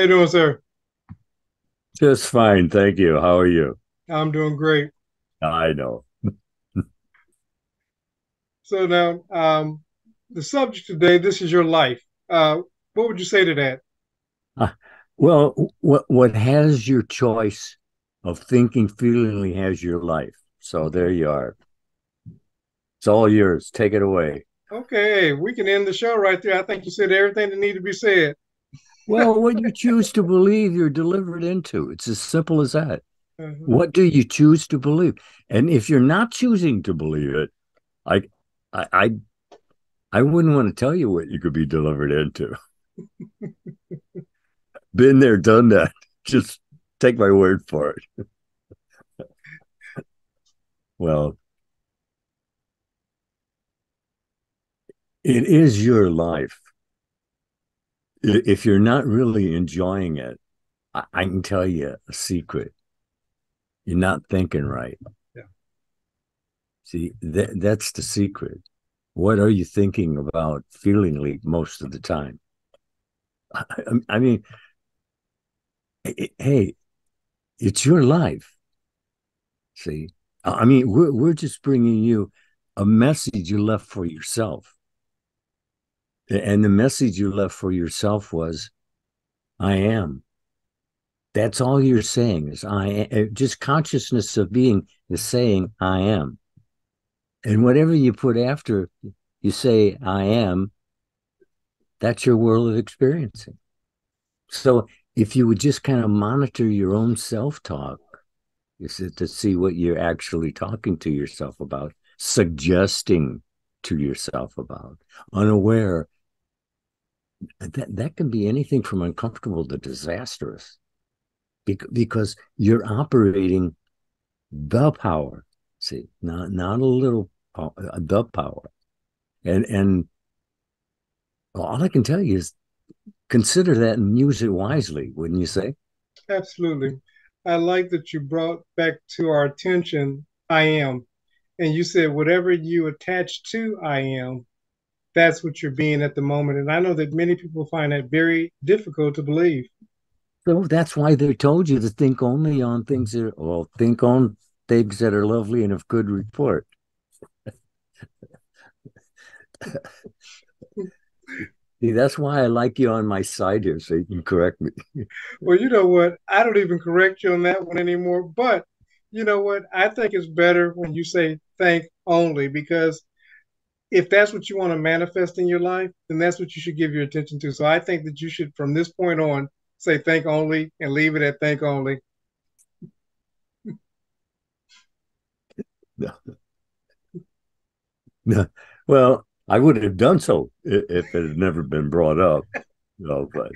you doing, sir? Just fine, thank you. How are you? I'm doing great. I know. So now, um, the subject today, this is your life. Uh, what would you say to that? Uh, well, what what has your choice of thinking feelingly has your life. So there you are. It's all yours. Take it away. Okay, we can end the show right there. I think you said everything that needed to be said. Well, what you choose to believe, you're delivered into. It's as simple as that. Uh-huh. What do you choose to believe? And if you're not choosing to believe it, I, I, I, I wouldn't want to tell you what you could be delivered into. Been there, done that. Just take my word for it. well, it is your life if you're not really enjoying it, I, I can tell you a secret. You're not thinking right. Yeah. See, that, that's the secret. What are you thinking about feelingly most of the time? I, I mean, hey, it's your life. See, I mean, we're, we're just bringing you a message you left for yourself. And the message you left for yourself was, I am. That's all you're saying is I am. Uh, just consciousness of being is saying I am. And whatever you put after you say I am, that's your world of experiencing. So if you would just kind of monitor your own self-talk, is it to see what you're actually talking to yourself about, suggesting to yourself about, unaware that that can be anything from uncomfortable to disastrous because you're operating the power see not not a little power, uh, the power. And and all i can tell you is consider that and use it wisely wouldn't you say? Absolutely. I like that you brought back to our attention i am. And you said whatever you attach to i am that's what you're being at the moment. And I know that many people find that very difficult to believe. So that's why they told you to think only on things that, are, well, think on things that are lovely and of good report. See, that's why I like you on my side here, so you can correct me. well, you know what? I don't even correct you on that one anymore. But you know what? I think it's better when you say thank only because if that's what you want to manifest in your life, then that's what you should give your attention to. So I think that you should, from this point on, say thank only and leave it at thank only. No. No. Well, I would have done so if it had never been brought up. Know, but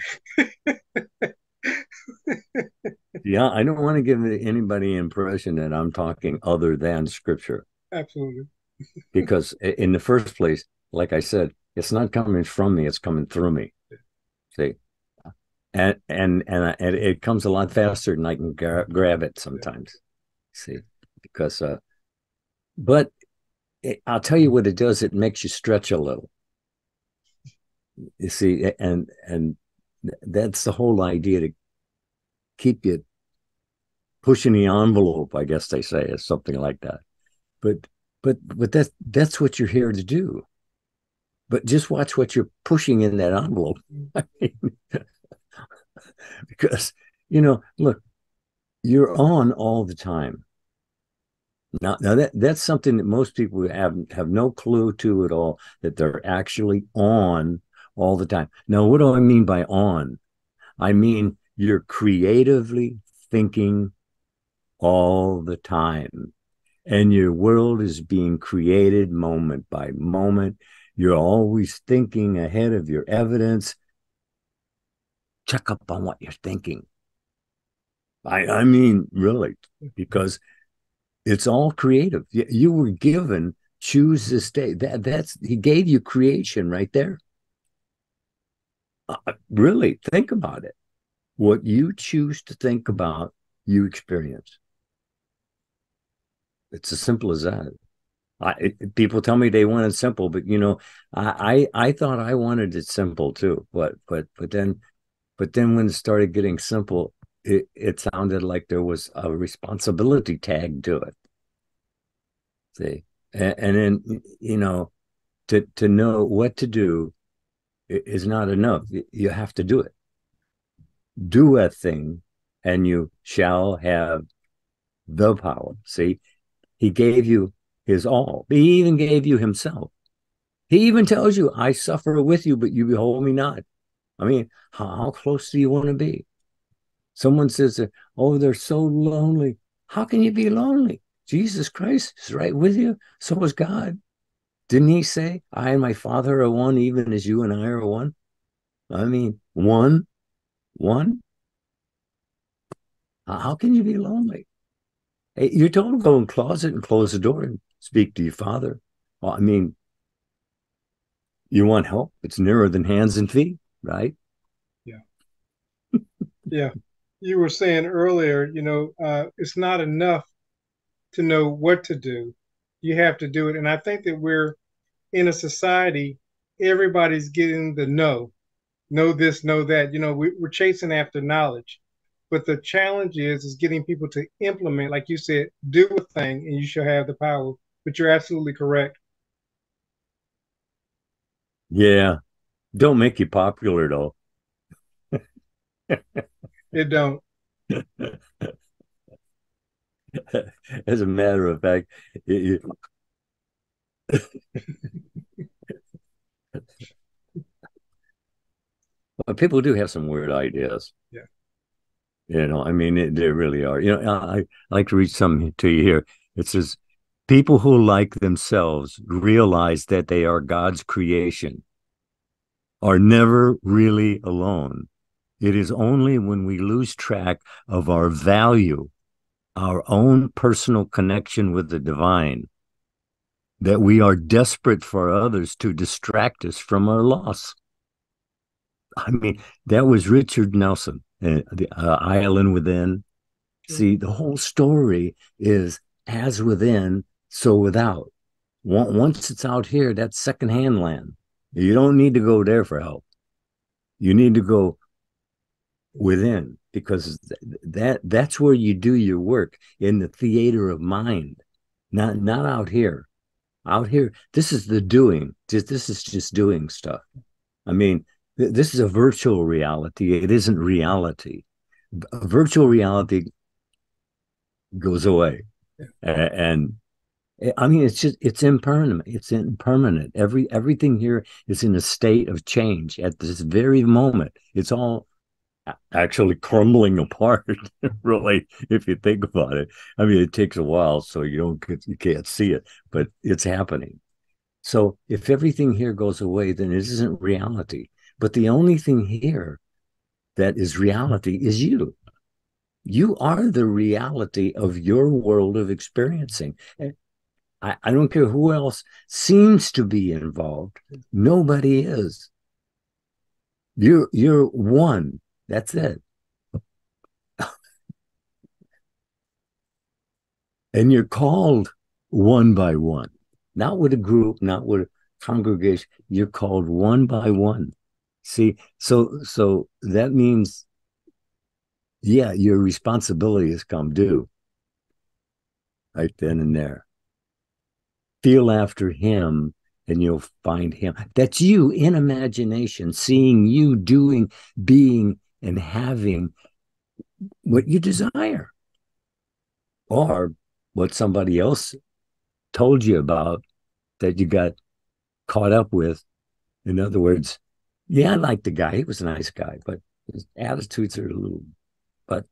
yeah, I don't want to give anybody impression that I'm talking other than scripture. Absolutely because in the first place, like I said, it's not coming from me; it's coming through me. See, and and and, and it comes a lot faster than I can gra- grab it sometimes. See, because uh, but it, I'll tell you what it does. It makes you stretch a little. You see, and and that's the whole idea to keep you pushing the envelope. I guess they say is something like that. But but but that's that's what you're here to do. But just watch what you're pushing in that envelope. Mm-hmm. Because you know look you're on all the time. Now, now that that's something that most people have have no clue to at all that they're actually on all the time. Now, what do I mean by on? I mean you're creatively thinking all the time and your world is being created moment by moment. You're always thinking ahead of your evidence. Check up on what you're thinking. I, I mean, really, because it's all creative. You, you were given choose this day. That that's he gave you creation right there. Uh, really, think about it. What you choose to think about, you experience. It's as simple as that. I, it, people tell me they want it simple, but you know, I, I I thought I wanted it simple too. But but but then But then when it started getting simple, it, it sounded like there was a responsibility tag to it. See, and, and then you know, to to know what to do is not enough. You have to do it. Do a thing, and you shall have the power. See, he gave you his all. He even gave you himself. He even tells you, I suffer with you, but you behold me not. I mean, how, how close do you want to be? Someone says, Oh, they're so lonely. How can you be lonely? Jesus Christ is right with you. So is God. Didn't he say, I and my Father are one, even as you and I are one? I mean, one, one. How can you be lonely? Told to go in closet and close the door and speak to your father. Well, I mean, you want help? It's nearer than hands and feet, right? Yeah. yeah. You were saying earlier, you know, uh, it's not enough to know what to do. You have to do it. And I think that we're in a society, everybody's getting the know, know this, know that. You know, we, we're chasing after knowledge. But the challenge is is getting people to implement, like you said, do a thing and you shall have the power. But you're absolutely correct. Yeah. Don't make you popular though. it don't. As a matter of fact, it, well, people do have some weird ideas. You know, I mean, it, they really are. You know, I, I like to read something to you here. It says, People who like themselves realize that they are God's creation are never really alone. It is only when we lose track of our value, our own personal connection with the divine, that we are desperate for others to distract us from our loss. I mean, that was Richard Nelson, uh, the uh, Island Within. See, the whole story is as within, so without. Once it's out here, that's secondhand land. You don't need to go there for help. You need to go within because that that's where you do your work in the theater of mind, not not out here. Out here, this is the doing. This is just doing stuff. I mean, this is a virtual reality. It isn't reality. A virtual reality goes away, and eh, I mean, it's just it's impermanent. It's impermanent. Every everything here is in a state of change at this very moment. It's all actually crumbling apart. really, if you think about it. I mean, it takes a while, so you don't get, you can't see it, but it's happening. So if everything here goes away, then it isn't reality. But the only thing here that is reality is you. You are the reality of your world of experiencing. I, I don't care who else seems to be involved. Nobody is. You're you're one. That's it. and you're called one by one, not with a group, not with a congregation. You're called one by one. See, so so that means, yeah, your responsibility has come due right then and there feel after him and you'll find him. That's you in imagination, seeing you doing, being, and having what you desire or what somebody else told you about that you got caught up with. In other words, yeah, I like the guy. He was a nice guy, but his attitudes are a little, but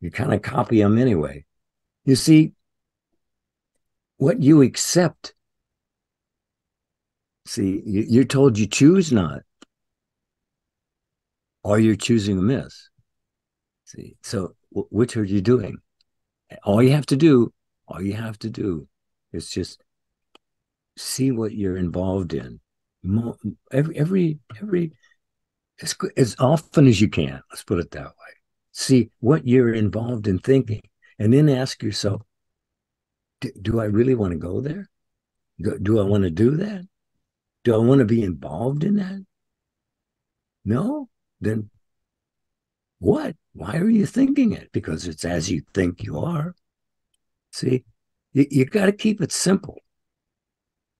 you kind of copy him anyway. You see, what you accept. See, you're told you choose not, or you're choosing amiss. See, so which are you doing? All you have to do, all you have to do is just see what you're involved in. Every, every, every, as, as often as you can, let's put it that way. See what you're involved in thinking, and then ask yourself, do, I really want to go there? Do, do I want to do that? Do I want to be involved in that? No, then what? Why are you thinking it? Because it's as you think you are. See, you, you got to keep it simple.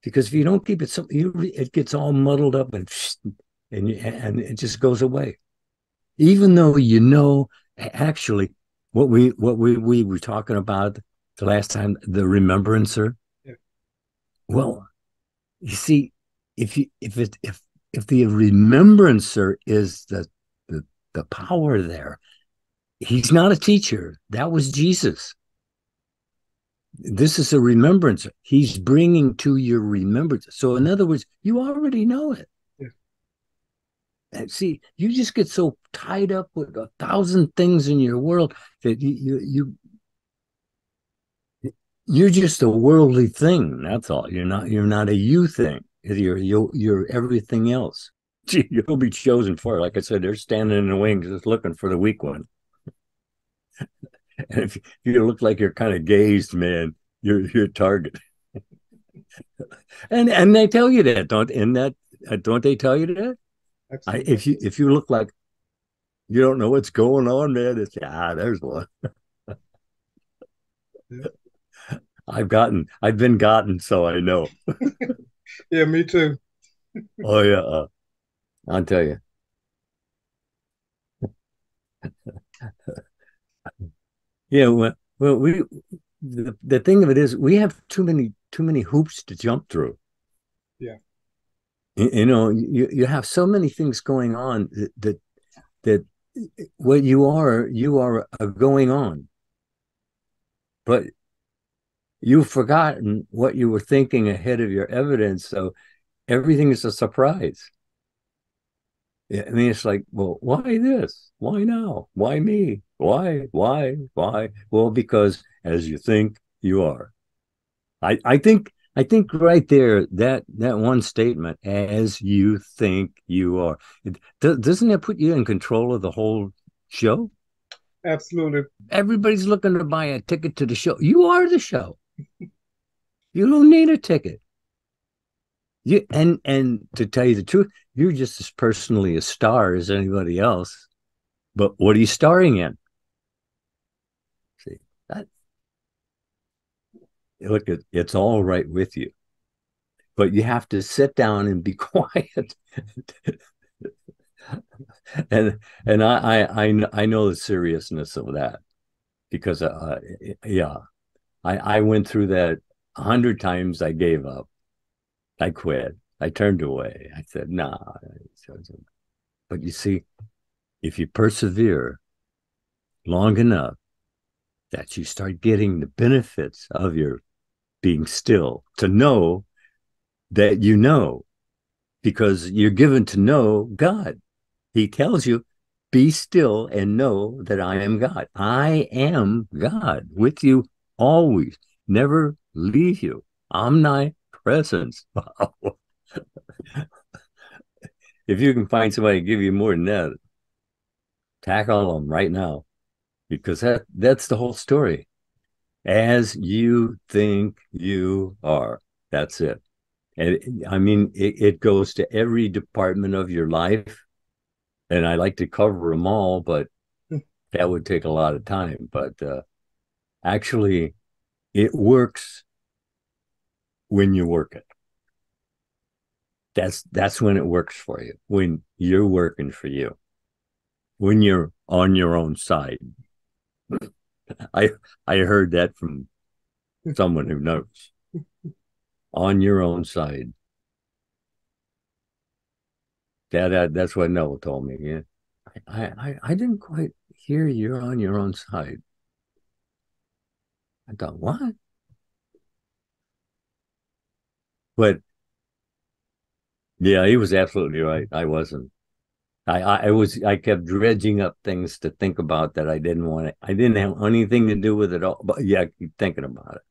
Because if you don't keep it you, it gets all muddled up and and and it just goes away. Even though you know, actually, what we what we we were talking about the last time, the remembrancer. Yeah. Well, you see, if you if it if if the remembrancer is the the, the power there, he's not a teacher. That was Jesus. This is a remembrance. He's bringing to your remembrance. So, in other words, you already know it. Yeah. And see, you just get so tied up with a thousand things in your world that you you, you you're just a worldly thing. That's all. You're not. You're not a you thing. You're you're, you're everything else. You'll be chosen for. It. Like I said, they're standing in the wings, just looking for the weak one. And if you look like you're kind of gazed, man, you're your target. and and they tell you that, don't in that uh, don't they tell you that? I, if you if you look like you don't know what's going on, man, it's ah, there's one. yeah. I've gotten, I've been gotten, so I know. yeah, me too. oh yeah, uh, I'll tell you. Yeah, well, well, we the, the thing of it is we have too many too many hoops to jump through. Yeah. You, you know, you you have so many things going on that that, that what you are you are uh, going on but you've forgotten what you were thinking ahead of your evidence. So everything is a surprise. I mean, it's like, well, why this? Why now? Why me? Why? Why? Why? Well, because as you think, you are. I, I think I think right there that that one statement, as you think you are, it, doesn't that put you in control of the whole show? Absolutely. Everybody's looking to buy a ticket to the show. You are the show. You don't need a ticket. You and and to tell you the truth, you're just as personally a star as anybody else. But what are you starring in? See that look it, it's all right with you. But you have to sit down and be quiet. and and I, I I know the seriousness of that because uh, yeah I I went through that a hundred times I gave up. I quit. I turned away. I said, nah. But you see, if you persevere long enough, that you start getting the benefits of your being still, to know that you know, because you're given to know God. He tells you, be still and know that I am God. I am God with you always, never leave you. Omnipresence. if you can find somebody to give you more than that, tackle them right now, because that that's the whole story. As you think you are, that's it. And I mean, it, it goes to every department of your life. And I like to cover them all, but hmm. that would take a lot of time. But uh, actually, it works when you work it. That's that's when it works for you. When you're working for you. When you're on your own side. I I heard that from someone who knows. on your own side. That, that that's what Noah told me. Yeah. I, I I didn't quite hear you're on your own side. I thought, what? But yeah, he was absolutely right. I wasn't. I, I was I kept dredging up things to think about that I didn't want to. I didn't have anything to do with it all. But yeah, I keep thinking about it.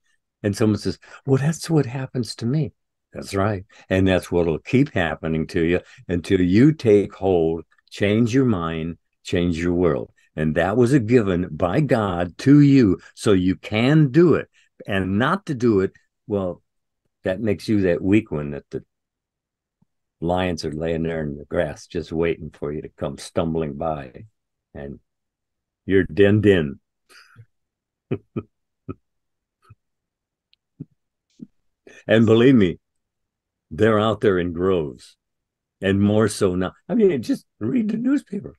And someone says, "Well, that's what happens to me." That's right, and that's what'll keep happening to you until you take hold, change your mind, change your world. And that was a given by God to you, so you can do it. And not to do it, well, that makes you that weak one that the lions are laying there in the grass just waiting for you to come stumbling by and you're denned in. And believe me they're out there in groves and more so now. I mean just read the newspaper.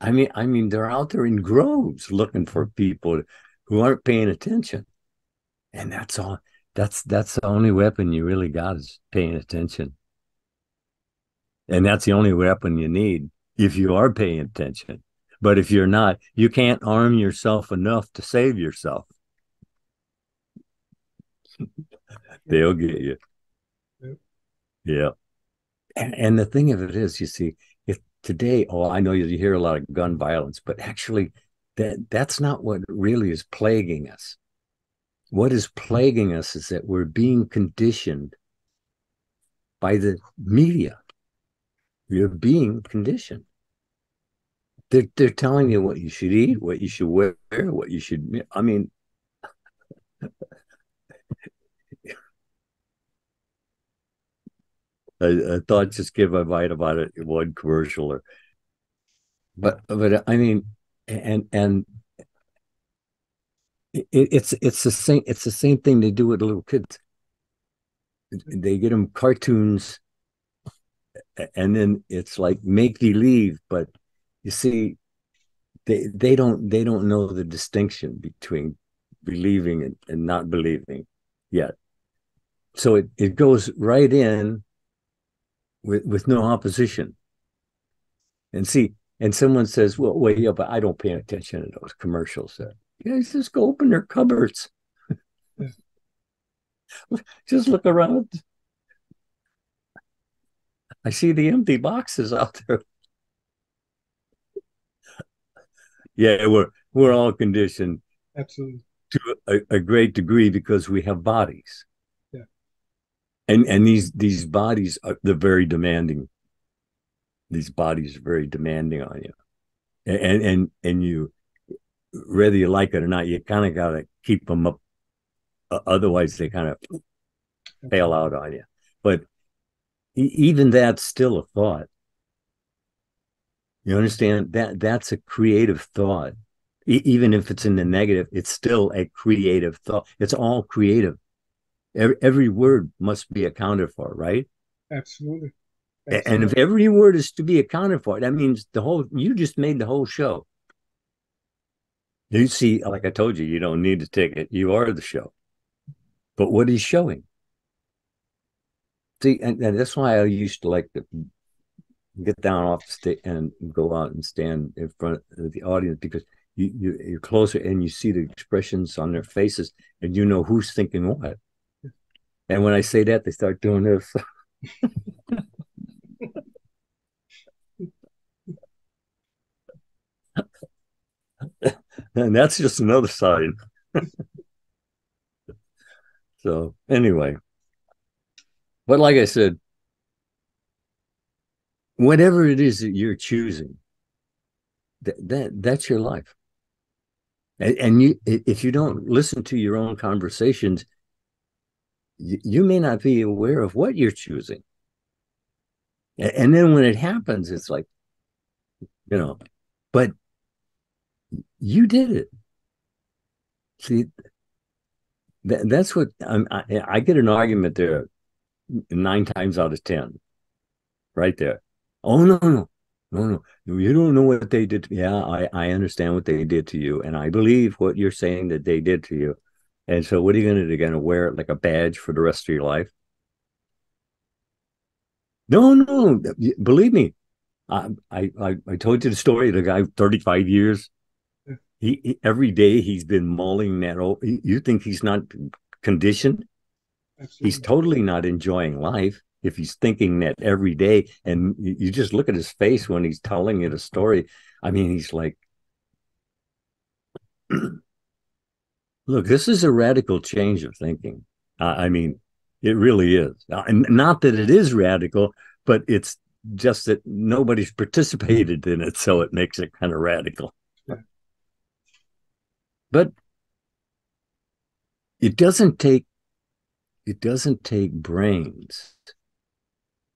I mean i mean they're out there in groves looking for people who aren't paying attention. And that's all that's that's the only weapon you really got is paying attention. And that's the only weapon you need if you are paying attention. But if you're not you can't arm yourself enough to save yourself. They'll get you. Yeah. And, and the thing of it is you see if today oh i know you hear a lot of gun violence but actually that that's not what really is plaguing us what is plaguing us is that we're being conditioned by the media. You're being conditioned. They're, they're telling you what you should eat, what you should wear, what you should. I mean, I, I, thought just give a bite about it one commercial or but but I mean and and it, it's it's the same it's the same thing they do with little kids. They get them cartoons, and then it's like make believe. But you see, they they don't they don't know the distinction between believing and, and not believing yet. So it, it goes right in with with no opposition. And see, and someone says, "Well, well, yeah, but I don't pay attention to those commercials." Guys just go open their cupboards. just look around. I see the empty boxes out there. yeah, we're we're all conditioned absolutely to a, a, great degree because we have bodies. Yeah. And and these these bodies are they're very demanding. These bodies are very demanding on you. And and and you whether you like it or not, you kind of got to keep them up. Otherwise, they kind of fail out on you. But even that's still a thought. You understand that that's a creative thought. E- even if it's in the negative, it's still a creative thought. It's all creative. Every, every word must be accounted for, right? Absolutely. Absolutely. And if every word is to be accounted for, that means the whole you just made the whole show. You see, like I told you, you don't need a ticket. You are the show. But what he's showing. See, and, and that's why I used to like to get down off the stage and go out and stand in front of the audience because you, you you're closer and you see the expressions on their faces and you know who's thinking what. And when I say that, they start doing this. and that's just another side. so anyway, but like I said, whatever it is that you're choosing, that, that that's your life. And, and you, if you don't listen to your own conversations, you, you may not be aware of what you're choosing. And then when it happens, it's like, you know, but you did it. See, that, that's what I'm, I, I get an argument there nine times out of 10, right there. Oh, no, no, no, no. You don't know what they did. Yeah, I, I understand what they did to you. And I believe what you're saying that they did to you. And so what are you going to do? Going to wear it like a badge for the rest of your life? No, no, believe me. I, I, I told you the story the guy, 35 years, he, he, every day he's been mulling that. Oh, you think he's not conditioned? Absolutely. He's totally not enjoying life if he's thinking that every day. And you just look at his face when he's telling you the story. I mean, he's like, look, this is a radical change of thinking. Uh, I mean, it really is. Uh, and not that it is radical, but it's just that nobody's participated in it. So it makes it kind of radical. But it doesn't take it doesn't take brains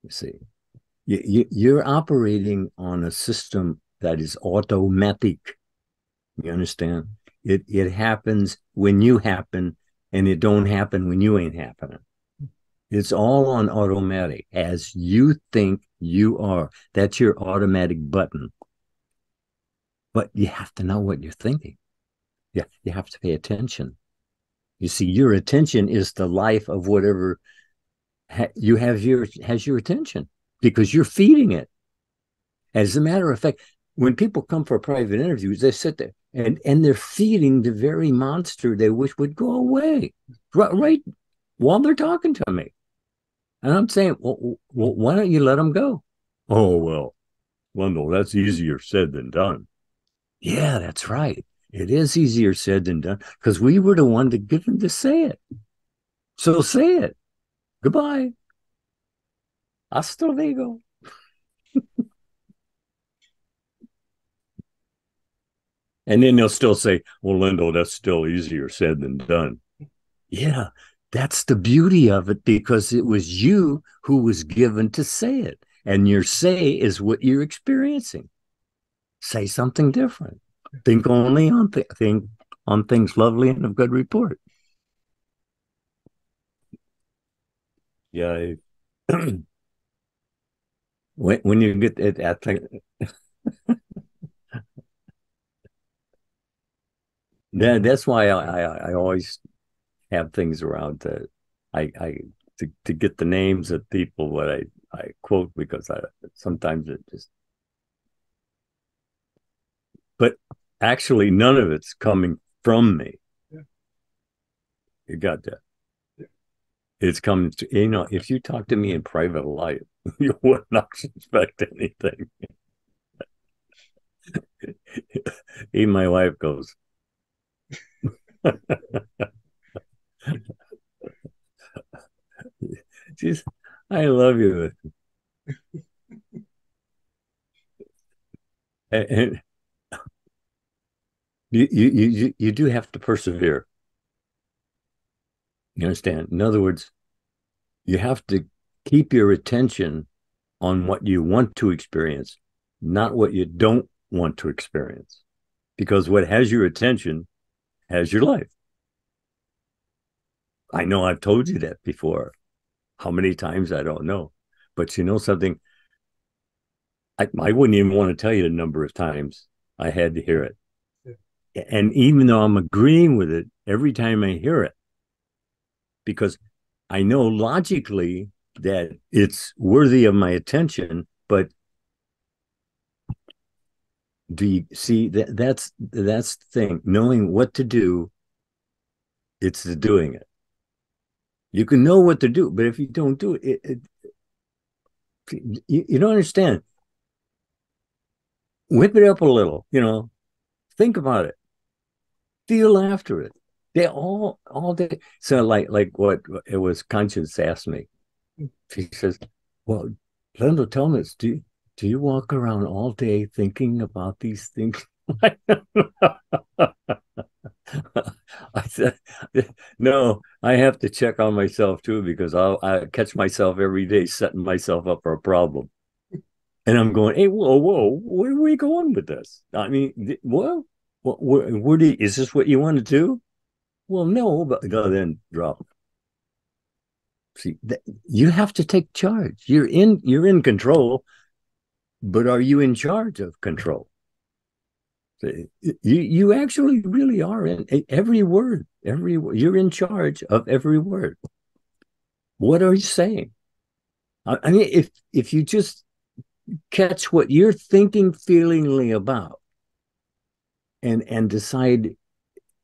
You see, you, you, are operating on a system that is automatic. You understand? It it happens when you happen, and it don't happen when you ain't happening. It's all on automatic as you think you are. That's your automatic button. But you have to know what you're thinking. Yeah, you have to pay attention. You see, your attention is the life of whatever ha- you have your has your attention because you're feeding it. As a matter of fact, when people come for private interviews, they sit there and and they're feeding the very monster they wish would go away right, right while they're talking to me. And I'm saying, well, well, why don't you let them go? Oh well, Lindell, that's easier said than done. Yeah, that's right. It is easier said than done because we were the one to give them to say it. So say it. Goodbye. Hasta luego. and then they'll still say, well, Lindell, that's still easier said than done. Yeah, that's the beauty of it because it was you who was given to say it. And your say is what you're experiencing. Say something different. Think only on th- think on things lovely and of good report. Yeah. I, when when you get it, I think that that's why I, I, I always have things around to I I to, to get the names of people what I I quote because I sometimes it just but actually none of it's coming from me. Yeah. You got that. Yeah. It's coming to you know, if you talk to me in private life, you would not suspect anything. Even my wife goes. She's, I love you. and, and you, you you you do have to persevere. You understand? In other words, you have to keep your attention on what you want to experience, not what you don't want to experience. Because what has your attention has your life. I know I've told you that before. How many times I don't know. But you know something? I, I wouldn't even want to tell you the number of times I had to hear it. And even though I'm agreeing with it every time I hear it, because I know logically that it's worthy of my attention, but do you see that that's that's the thing. Knowing what to do it's the doing it. You can know what to do but if you don't do it, it, it you, you don't understand. Whip it up a little you know. Think about it feel after it they all all day so like like what it was conscience asked me she says well tell me do you, do you walk around all day thinking about these things? I said, no, I have to check on myself too because I'll I catch myself every day setting myself up for a problem. And I'm going, hey, whoa, whoa, where are we going with this? I mean, well, where, where do you, is this what you want to do? Well, no, but go then drop. See, you have to take charge. You're in, you're in control but are you in charge of control? You you actually really are in every word. Every you're in charge of every word. What are you saying? I mean, if if you just catch what you're thinking feelingly about, and and decide,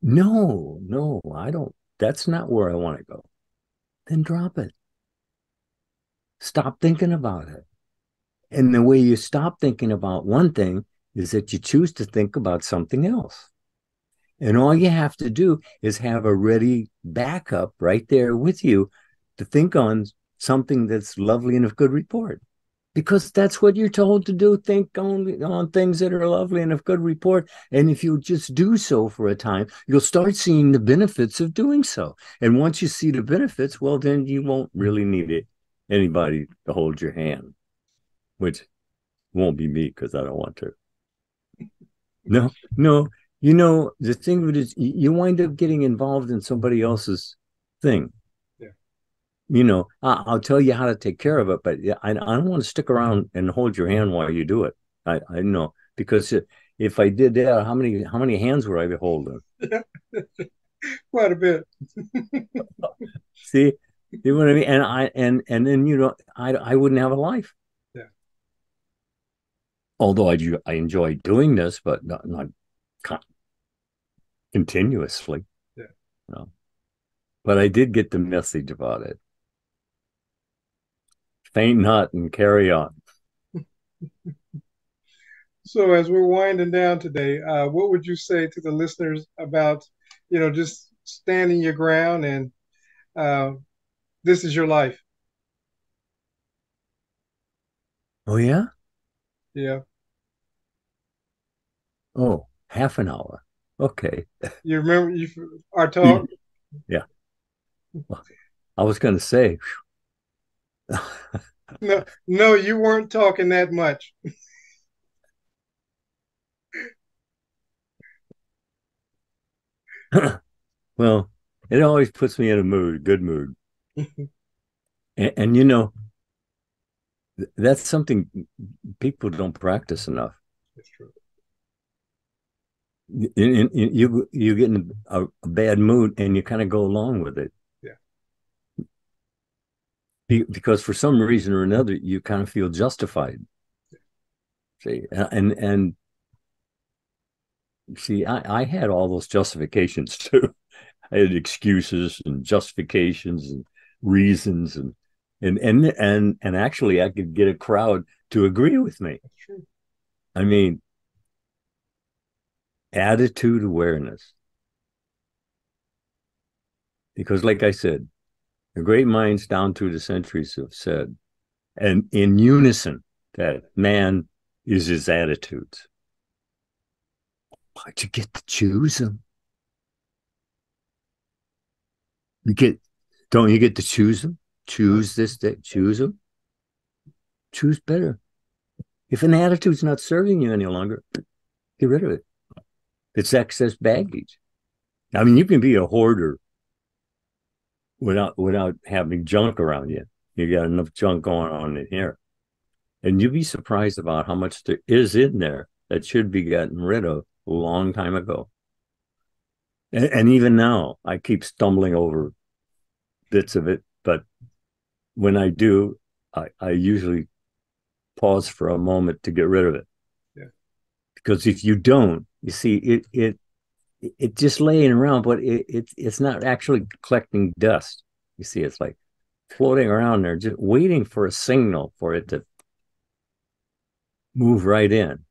no, no, I don't. That's not where I want to go. Then drop it. Stop thinking about it. And the way you stop thinking about one thing is that you choose to think about something else. And all you have to do is have a ready backup right there with you to think on something that's lovely and of good report. Because that's what you're told to do. Think only on things that are lovely and of good report. And if you just do so for a time, you'll start seeing the benefits of doing so. And once you see the benefits, well, then you won't really need it anybody to hold your hand, which won't be me because I don't want to. No, no. You know, the thing with it is you wind up getting involved in somebody else's thing. You know, I, will tell you how to take care of it, but I, I don't want to stick around and hold your hand while you do it. I, I know because if I did that, how many how many hands would I be holding? Quite a bit. See, you know what I mean? And I and and then you know I I wouldn't have a life. Yeah. Although I do I enjoy doing this, but not not continuously. Yeah. You know? But I did get the message about it. Faint not and carry on. so as we're winding down today, uh, what would you say to the listeners about, you know, just standing your ground and uh, this is your life? Oh yeah? Yeah. Oh, half an hour. Okay. You remember you our talk? Yeah. I was going to say. No, no, you weren't talking that much. well, it always puts me in a mood, good mood. and, and, you know, that's something people don't practice enough. That's true you you you get in a, a bad mood and you kind of go along with it. Because for some reason or another, you kind of feel justified. See, and and see, I I had all those justifications too. I had excuses and justifications and reasons and and and and and actually, I could get a crowd to agree with me. I mean, attitude awareness. Because, like I said, the great minds down through the centuries have said, and in unison, that man is his attitudes. But you get to choose them. You get, don't you get to choose them? Choose this day, choose them. Choose better. If an attitude's not serving you any longer, get rid of it. It's excess baggage. I mean, you can be a hoarder without without having junk around you. You got enough junk going on in here. And you'd be surprised about how much there is in there that should be gotten rid of a long time ago. And, and even now, I keep stumbling over bits of it. But when I do, I, I usually pause for a moment to get rid of it. Yeah. Because if you don't, you see, it it it just laying around, but it, it it's not actually collecting dust. You see, it's like floating around there, just waiting for a signal for it to move right in.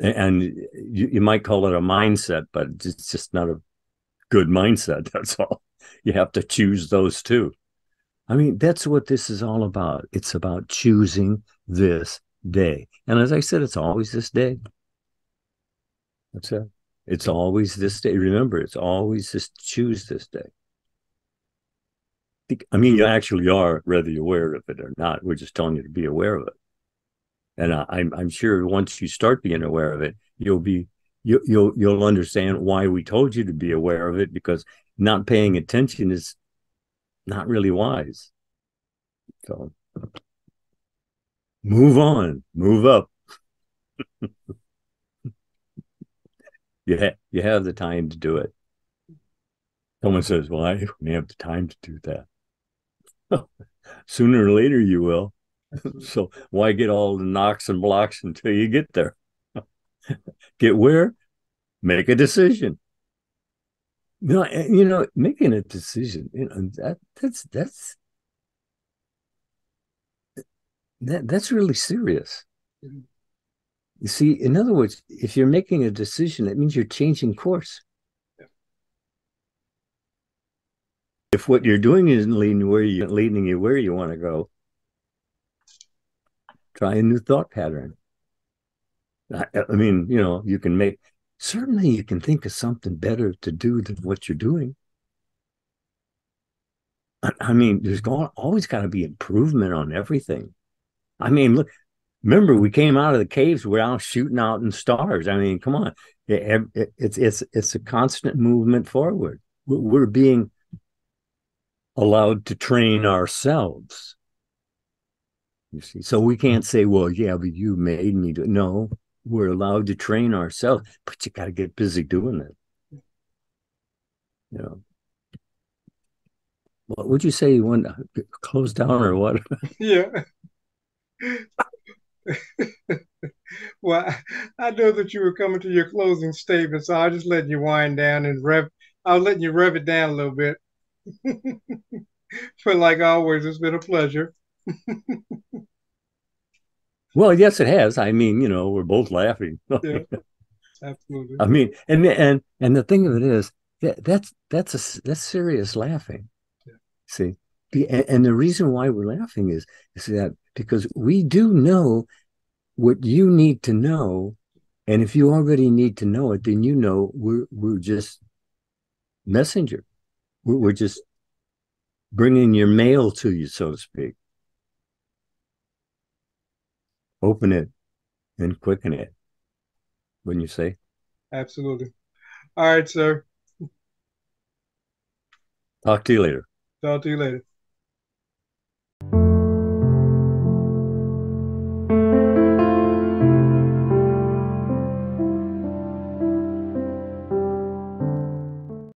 And you, you might call it a mindset, but it's just not a good mindset. That's all. You have to choose those two. I mean, that's what this is all about. It's about choosing this day. And as I said, it's always this day. That's it. It's always this day. Remember, it's always just choose this day. I mean, you actually are, whether you're aware of it or not. We're just telling you to be aware of it. And I, I'm, I'm sure once you start being aware of it, you'll be you, you'll you'll understand why we told you to be aware of it because not paying attention is not really wise. So move on, move up. you, ha- you have the time to do it. Someone says, Well, I don't have the time to do that. Sooner or later, you will. so why get all the knocks and blocks until you get there? get where? Make a decision. You know, you know, making a decision, you know, that that's that's that that's really serious. Mm-hmm. You see, in other words, if you're making a decision, it means you're changing course. Yeah. If what you're doing isn't leading where you leading you where you want to go, try a new thought pattern. I, I mean, you know, you can make certainly you can think of something better to do than what you're doing. I mean, there's going, always got to be improvement on everything. I mean, look, remember we came out of the caves we're shooting out in stars. I mean come on. It, it, it's it's it's a constant movement forward. We're being allowed to train ourselves. You see so we can't say well yeah but you made me do no we're allowed to train ourselves but you got to get busy doing it. You know? What would you say you want to close down or what? Yeah well, I know that you were coming to your closing statement, so I'll just let you wind down and rev. I'll let you rev it down a little bit. but like always, it's been a pleasure. well, yes, it has. I mean, you know, we're both laughing. yeah, absolutely. I mean, and and and the thing of it is that that's that's a that's serious laughing. Yeah. See, and the reason why we're laughing is is that because we do know what you need to know. And if you already need to know it then you know we're we're just messenger. We're, we're just bringing your mail to you so to speak. Open it and quicken it wouldn't you say? Absolutely. All right sir. Talk to you later. Talk to you later